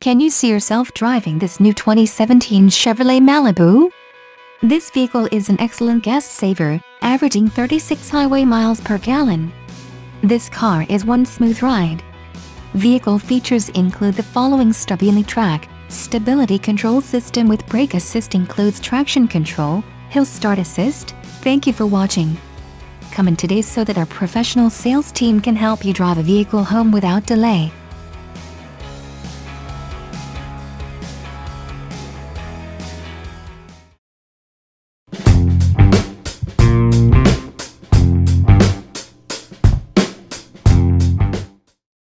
Can you see yourself driving this new 2017 Chevrolet Malibu? This vehicle is an excellent gas saver, averaging 36 highway miles per gallon. This car is one smooth ride. Vehicle features include the following StabiliTrak, stability control system with brake assist includes traction control, hill start assist. Thank you for watching. Come in today so that our professional sales team can help you drive a vehicle home without delay.